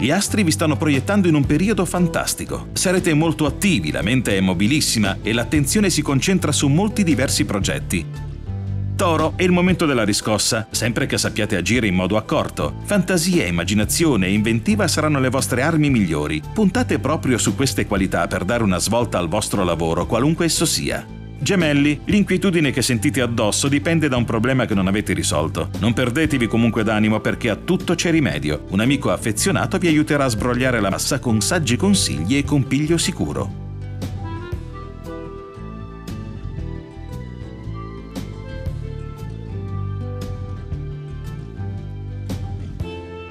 Gli astri vi stanno proiettando in un periodo fantastico. Sarete molto attivi, la mente è mobilissima e l'attenzione si concentra su molti diversi progetti. Toro è il momento della riscossa, sempre che sappiate agire in modo accorto. Fantasia, immaginazione e inventiva saranno le vostre armi migliori. Puntate proprio su queste qualità per dare una svolta al vostro lavoro, qualunque esso sia. Gemelli, l'inquietudine che sentite addosso dipende da un problema che non avete risolto. Non perdetevi comunque d'animo perché a tutto c'è rimedio. Un amico affezionato vi aiuterà a sbrogliare la massa con saggi consigli e con piglio sicuro.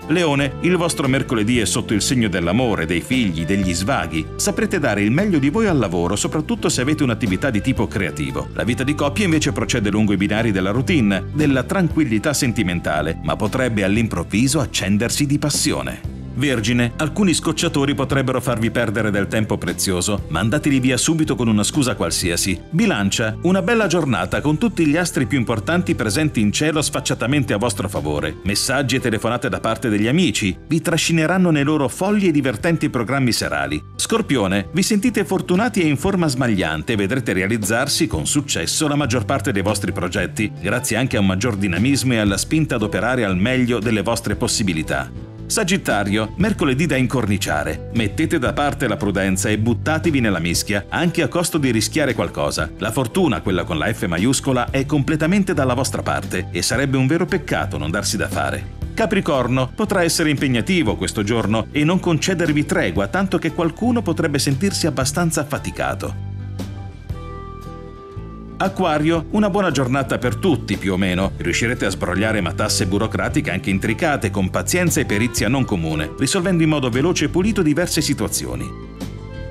Leone, il vostro mercoledì è sotto il segno dell'amore, dei figli, degli svaghi. Saprete dare il meglio di voi al lavoro, soprattutto se avete un'attività di tipo creativo. La vita di coppia invece procede lungo i binari della routine, della tranquillità sentimentale, ma potrebbe all'improvviso accendersi di passione. Vergine, alcuni scocciatori potrebbero farvi perdere del tempo prezioso, ma andateli via subito con una scusa qualsiasi. Bilancia, una bella giornata con tutti gli astri più importanti presenti in cielo sfacciatamente a vostro favore. Messaggi e telefonate da parte degli amici vi trascineranno nei loro folli e divertenti programmi serali. Scorpione, vi sentite fortunati e in forma smagliante e vedrete realizzarsi con successo la maggior parte dei vostri progetti, grazie anche a un maggior dinamismo e alla spinta ad operare al meglio delle vostre possibilità. Sagittario, mercoledì da incorniciare. Mettete da parte la prudenza e buttatevi nella mischia, anche a costo di rischiare qualcosa. La fortuna, quella con la F maiuscola, è completamente dalla vostra parte e sarebbe un vero peccato non darsi da fare. Capricorno, potrà essere impegnativo questo giorno e non concedervi tregua, tanto che qualcuno potrebbe sentirsi abbastanza affaticato. Acquario, una buona giornata per tutti più o meno. Riuscirete a sbrogliare matasse burocratiche anche intricate con pazienza e perizia non comune, risolvendo in modo veloce e pulito diverse situazioni.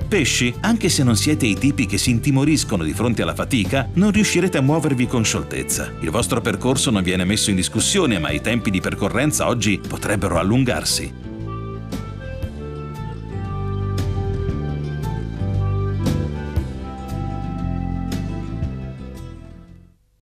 Pesci, anche se non siete i tipi che si intimoriscono di fronte alla fatica, non riuscirete a muovervi con scioltezza. Il vostro percorso non viene messo in discussione, ma i tempi di percorrenza oggi potrebbero allungarsi.